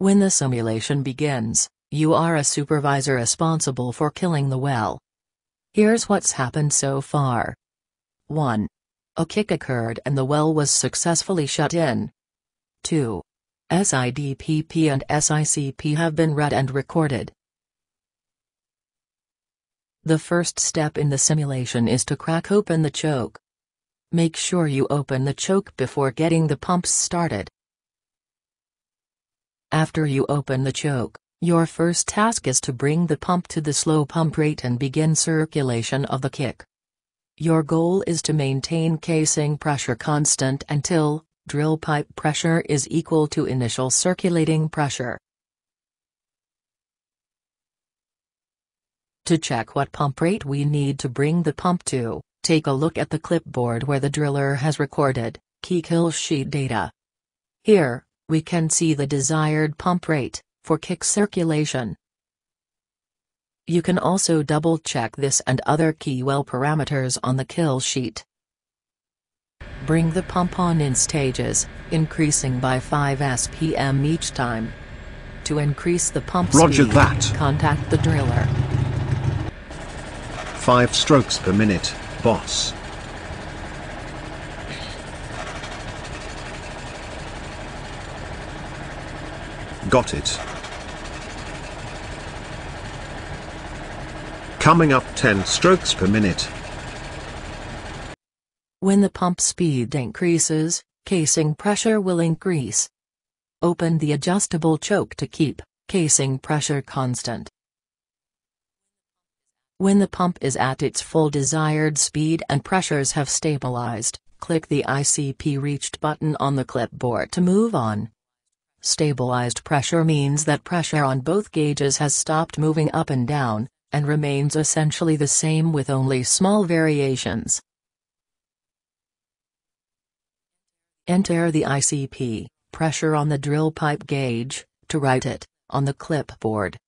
When the simulation begins, you are a supervisor responsible for killing the well. Here's what's happened so far. 1. A kick occurred and the well was successfully shut in. 2. SIDPP and SICP have been read and recorded. The first step in the simulation is to crack open the choke. Make sure you open the choke before getting the pumps started. After you open the choke, your first task is to bring the pump to the slow pump rate and begin circulation of the kick. Your goal is to maintain casing pressure constant until, drill pipe pressure is equal to initial circulating pressure. To check what pump rate we need to bring the pump to, take a look at the clipboard where the driller has recorded, key kill sheet data. Here, we can see the desired pump rate, for kick circulation. You can also double check this and other key well parameters on the kill sheet. Bring the pump on in stages, increasing by 5 SPM each time. To increase the pump Roger speed, that. contact the driller. 5 strokes per minute, boss. Got it. Coming up 10 strokes per minute. When the pump speed increases, casing pressure will increase. Open the adjustable choke to keep casing pressure constant. When the pump is at its full desired speed and pressures have stabilized, click the ICP reached button on the clipboard to move on. Stabilized pressure means that pressure on both gauges has stopped moving up and down, and remains essentially the same with only small variations. Enter the ICP, pressure on the drill pipe gauge, to write it, on the clipboard.